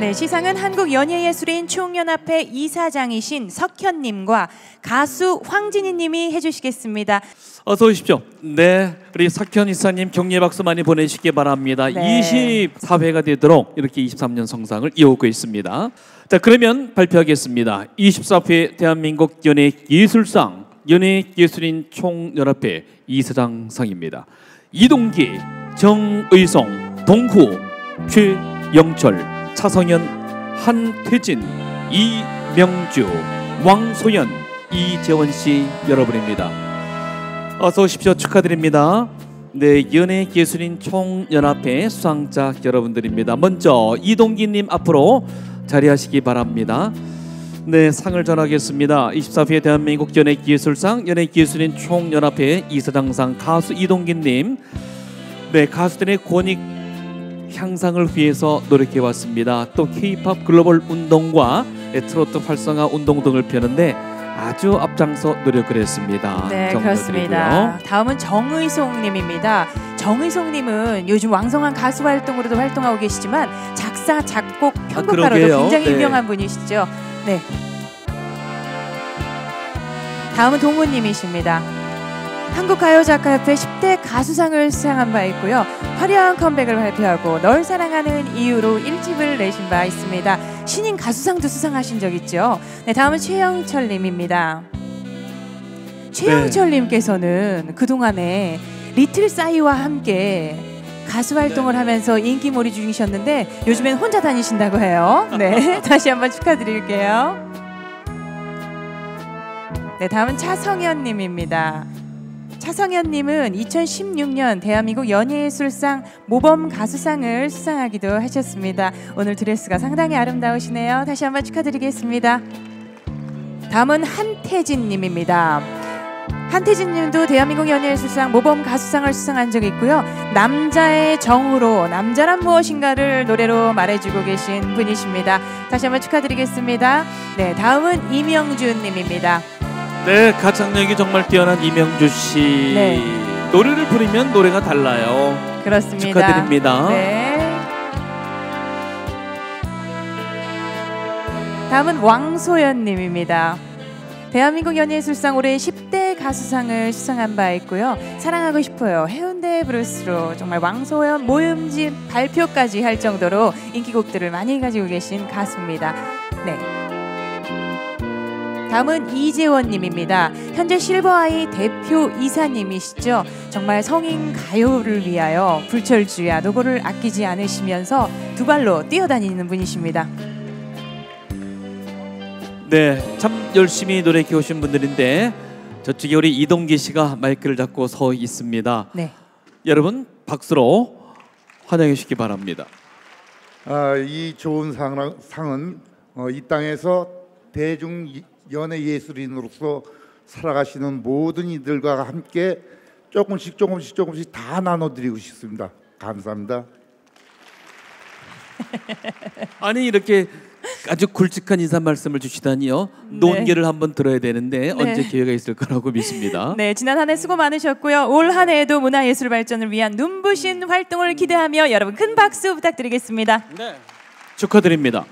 네, 시상은 한국연예예술인 총연합회 이사장이신 석현님과 가수 황진희님이 해주시겠습니다. 어서 오십시오. 네, 우리 석현 이사님 격려 박수 많이 보내시기 바랍니다. 네. 24회가 되도록 이렇게 23년 성상을 이어오고 있습니다. 자, 그러면 발표하겠습니다. 24회 대한민국 연예예술상 연예예술인 총연합회 이사장상입니다. 이동기, 정의성, 동후, 최영철, 차성현, 한태진, 이명주, 왕소연, 이재원 씨 여러분입니다. 어서 오십시오. 축하드립니다. 네, 연예 예술인 총연합회 수상자 여러분들입니다. 먼저 이동기 님 앞으로 자리하시기 바랍니다. 네, 상을 전하겠습니다. 24회 대한민국 연예 예술상 연예 예술인 총연합회 이사장상 가수 이동기 님. 네, 가수들의 권익 향상을 위해서 노력해 왔습니다. 또 K-팝 글로벌 운동과 트로트 활성화 운동 등을 펴는데 아주 앞장서 노력을 했습니다. 네, 그렇습니다. 다음은 정의송 님입니다. 정의송 님은 요즘 왕성한 가수 활동으로도 활동하고 계시지만 작사, 작곡, 편곡가로도 아. 굉장히 네. 유명한 분이시죠. 네. 다음은 동훈님이십니다. 한국가요작가협회 10대 가수상을 수상한 바 있고요. 화려한 컴백을 발표하고 널 사랑하는 이유로 1집을 내신 바 있습니다. 신인 가수상도 수상하신 적 있죠. 네, 다음은 최영철 님입니다. 최영철님께서는 그동안에 리틀 싸이와 함께 가수 활동을 하면서 인기몰이 중이셨는데 요즘엔 혼자 다니신다고 해요. 네, 다시 한번 축하드릴게요. 네, 다음은 차성현 님입니다. 차성현님은 2016년 대한민국 연예예술상 모범 가수상을 수상하기도 하셨습니다. 오늘 드레스가 상당히 아름다우시네요. 다시 한번 축하드리겠습니다. 다음은 한태진님입니다. 한태진님도 대한민국 연예예술상 모범 가수상을 수상한 적이 있고요. 남자의 정으로 남자란 무엇인가를 노래로 말해주고 계신 분이십니다. 다시 한번 축하드리겠습니다. 네, 다음은 이명준님입니다. 네, 가창력이 정말 뛰어난 이명주 씨. 네. 노래를 부르면 노래가 달라요. 그렇습니다. 축하드립니다. 네. 다음은 왕소연 님입니다. 대한민국 연예예술상 올해 10대 가수상을 수상한 바 있고요. 사랑하고 싶어요. 해운대 브루스로 정말 왕소연 모음집 발표까지 할 정도로 인기곡들을 많이 가지고 계신 가수입니다. 네. 다음은 이재원님입니다. 현재 실버아이 대표 이사님이시죠. 정말 성인 가요를 위하여 불철주야 노고를 아끼지 않으시면서 두 발로 뛰어다니는 분이십니다. 네, 참 열심히 노력해 오신 분들인데 저쪽에 우리 이동기 씨가 마이크를 잡고 서 있습니다. 네. 여러분 박수로 환영해 주시기 바랍니다. 아, 이 좋은 상, 상은 어, 이 땅에서 대중 이- 연예 예술인으로서 살아가시는 모든 이들과 함께 조금씩 조금씩 조금씩 다 나눠드리고 싶습니다. 감사합니다. 아니 이렇게 아주 굵직한 인사 말씀을 주시다니요. 논계를 한번 들어야 되는데 언제 기회가 있을 거라고 믿습니다. 네, 지난 한 해 수고 많으셨고요. 올 한 해에도 문화예술 발전을 위한 눈부신 활동을 기대하며 여러분 큰 박수 부탁드리겠습니다. 네. 축하드립니다.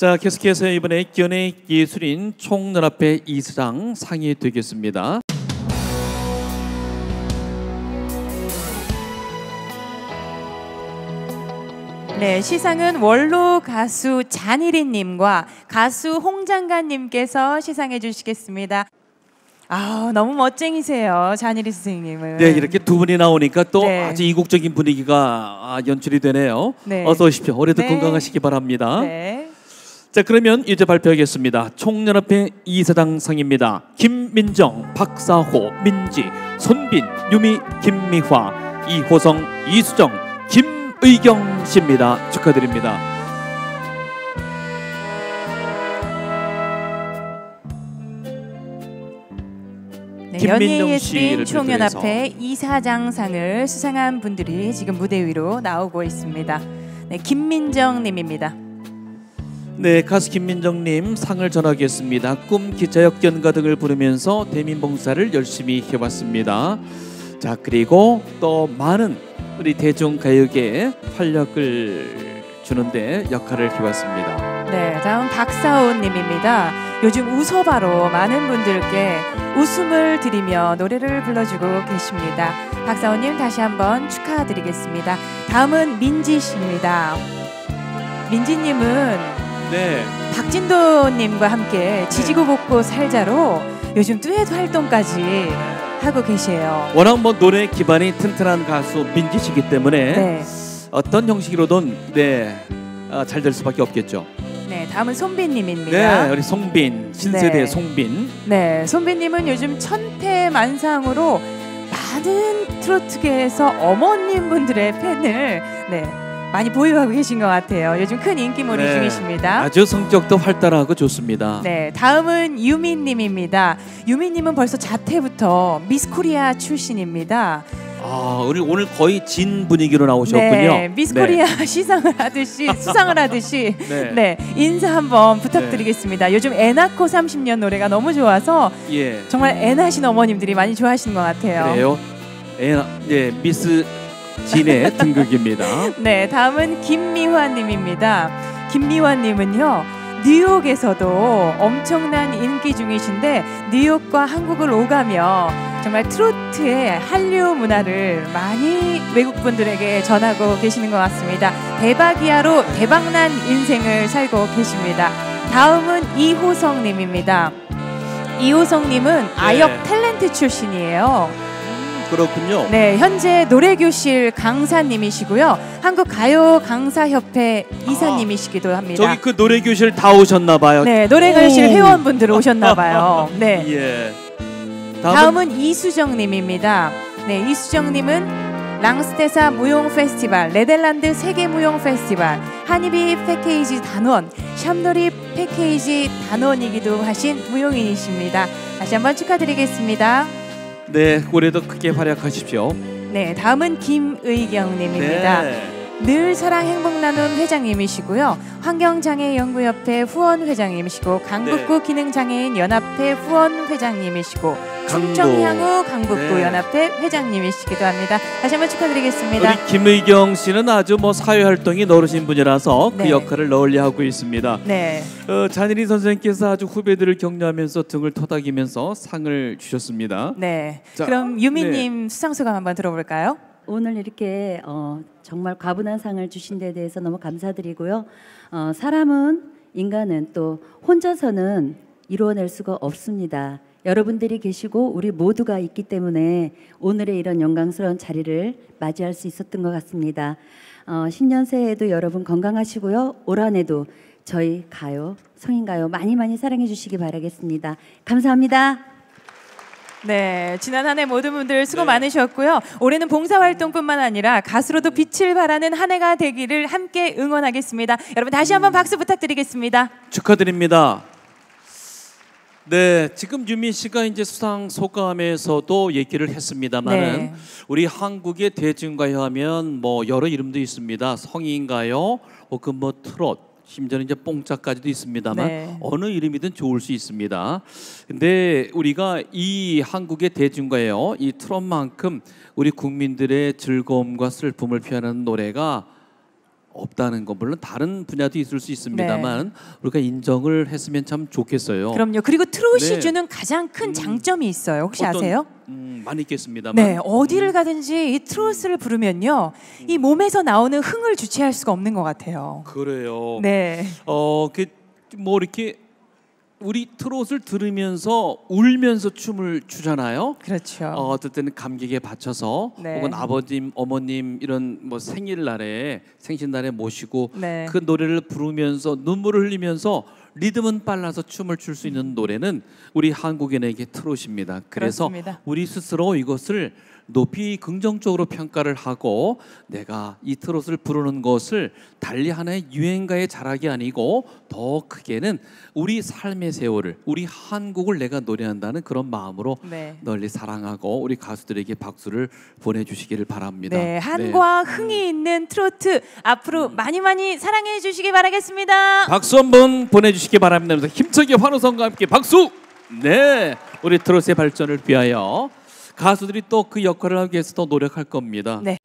자 계속해서 이번에 연예 예술인 총연합회 이사장 상이 되겠습니다. 네, 시상은 원로 가수 잔일이님과 가수 홍장관님께서 시상해 주시겠습니다. 아, 너무 멋쟁이세요, 잔일이 선생님은. 네 이렇게 두 분이 나오니까 또 네. 아주 이국적인 분위기가 아, 연출이 되네요. 네. 어서 오십시오. 올해도 네. 건강하시기 바랍니다. 네. 자 그러면 이제 발표하겠습니다. 총연합회 이사장 상입니다. 김민정, 박사호, 민지, 손빈, 유미, 김미화, 이호성, 이수정, 김의경 씨입니다. 축하드립니다. 네, 김민정 씨를 연예예술인 총연합회 이사장상을 수상한 분들이 지금 무대 위로 나오고 있습니다. 네, 김민정 님입니다. 네, 가수 김민정님 상을 전하겠습니다. 꿈 기차역 연가 등을 부르면서 대민봉사를 열심히 해왔습니다. 자 그리고 또 많은 우리 대중가요계에 활력을 주는데 역할을 해왔습니다. 네, 다음 박사온 님입니다. 요즘 웃어바로 많은 분들께 웃음을 드리며 노래를 불러주고 계십니다. 박사온 님 다시 한번 축하드리겠습니다. 다음은 민지 씨입니다. 민지 님은 네, 박진도 님과 함께 지지고 볶고 살자로 요즘 듀엣 활동까지 하고 계세요. 워낙 뭐 노래 기반이 튼튼한 가수 민지 씨기 때문에 네. 어떤 형식으로든 네, 아, 잘될 수밖에 없겠죠. 네, 다음은 손빈 님입니다. 네, 우리 송빈 신세대 네. 송빈. 네, 손빈님은 요즘 천태만상으로 많은 트로트계에서 어머님 분들의 팬을 네 많이 보유하고 계신 것 같아요. 요즘 큰 인기몰이 네. 중이십니다. 아주 성격도 활달하고 좋습니다. 네, 다음은 유민님입니다. 유민님은 벌써 자퇴부터 미스코리아 출신입니다. 아, 우리 오늘 거의 진 분위기로 나오셨군요. 네, 미스코리아 시상을 하듯이 수상을 하듯이 네. 네 인사 한번 부탁드리겠습니다. 요즘 애낳고 30년 노래가 너무 좋아서 예. 정말 애나신 어머님들이 많이 좋아하시는 것 같아요. 그래요. 예, 예, 미스 진의 등극입니다. 네, 다음은 김미화님입니다. 김미화님은요. 뉴욕에서도 엄청난 인기 중이신데 뉴욕과 한국을 오가며 정말 트로트의 한류 문화를 많이 외국 분들에게 전하고 계시는 것 같습니다. 대박이야로 대박난 인생을 살고 계십니다. 다음은 이호성님입니다. 이호성님은 아역 탤런트 출신이에요. 그렇군요. 네, 현재 노래교실 강사님이시고요. 한국 가요 강사협회 이사님이시기도 합니다. 저기 그 노래 교실 다 오셨나 봐요. 네, 노래교실 오. 회원분들 오셨나 봐요. 네. 예. 다음은, 다음은 이수정 님입니다. 네, 이수정 님은 랑스테사 무용 페스티벌, 네덜란드 세계 무용 페스티벌, 한입이 패케이지 단원, 샴돌이 패케이지 단원이기도 하신 무용인이십니다. 다시 한번 축하드리겠습니다. 네, 올해도 크게 활약하십시오. 네, 다음은 김의경님입니다. 네. 늘 사랑 행복 나눔 회장님이시고요. 환경장애연구협회 후원 회장님이시고 강북구 네. 기능장애인 연합회 후원 회장님이시고 강북. 충청향후 강북구 네. 연합회 회장님이시기도 합니다. 다시 한번 축하드리겠습니다. 우리 김의경 씨는 아주 뭐 사회 활동이 너르신 분이라서 네. 그 역할을 널리 하고 있습니다. 네, 어, 잔일이 선생님께서 아주 후배들을 격려하면서 등을 토닥이면서 상을 주셨습니다. 네. 자, 그럼 유미님 수상 소감 한번 들어볼까요? 오늘 이렇게 어, 정말 과분한 상을 주신 데 대해서 너무 감사드리고요. 어, 사람은 인간은 또 혼자서는 이루어낼 수가 없습니다. 여러분들이 계시고 우리 모두가 있기 때문에 오늘의 이런 영광스러운 자리를 맞이할 수 있었던 것 같습니다. 어, 신년 새해에도 여러분 건강하시고요. 올 한해도 저희 가요, 성인 가요 많이 많이 사랑해 주시기 바라겠습니다. 감사합니다. 네, 지난 한 해 모든 분들 수고 네. 많으셨고요. 올해는 봉사활동뿐만 아니라 가수로도 빛을 발하는 한 해가 되기를 함께 응원하겠습니다. 여러분 다시 한번 박수 부탁드리겠습니다. 축하드립니다. 네, 지금 유민 씨가 이제 수상 소감에서도 얘기를 했습니다만은 네. 우리 한국의 대중가요 하면 뭐 여러 이름도 있습니다. 성인가요, 혹은 뭐 트롯, 심지어는 이제 뽕짝까지도 있습니다만 네. 어느 이름이든 좋을 수 있습니다. 근데 우리가 이 한국의 대중가요, 이 트롯만큼 우리 국민들의 즐거움과 슬픔을 표현하는 노래가 없다는 거 물론 다른 분야도 있을 수 있습니다만 우리가 인정을 했으면 참 좋겠어요. 네. 그럼요. 그리고 트롯이 네. 주는 가장 큰 장점이 있어요. 혹시 어떤- 아세요? 음, 많이 있겠습니다. 네, 어디를 가든지 이 트롯을 부르면요, 이 몸에서 나오는 흥을 주체할 수가 없는 것 같아요. 그래요. 네, 어, 그 뭐 이렇게 우리 트롯을 들으면서 울면서 춤을 추잖아요. 그렇죠. 어, 어떨 때는 감격에 받쳐서 네. 혹은 아버님, 어머님 이런 뭐 생일날에 생신날에 모시고 네. 그 노래를 부르면서 눈물을 흘리면서 리듬은 빨라서 춤을 출 수 있는 노래는 우리 한국인에게 트롯입니다. 그래서 그렇습니다. 우리 스스로 이것을 높이 긍정적으로 평가를 하고 내가 이 트롯을 부르는 것을 달리 하나의 유행가의 자락이 아니고 더 크게는 우리 삶의 세월을 우리 한국을 내가 노래한다는 그런 마음으로 네. 널리 사랑하고 우리 가수들에게 박수를 보내주시기를 바랍니다. 네, 한과 흥이 있는 트로트 앞으로 많이 많이 사랑해 주시기 바라겠습니다. 박수 한번 보내주시기 바랍니다. 힘차게 환호성과 함께 박수. 네, 우리 트롯의 발전을 위하여 가수들이 또 그 역할을 하기 위해서 더 노력할 겁니다. 네.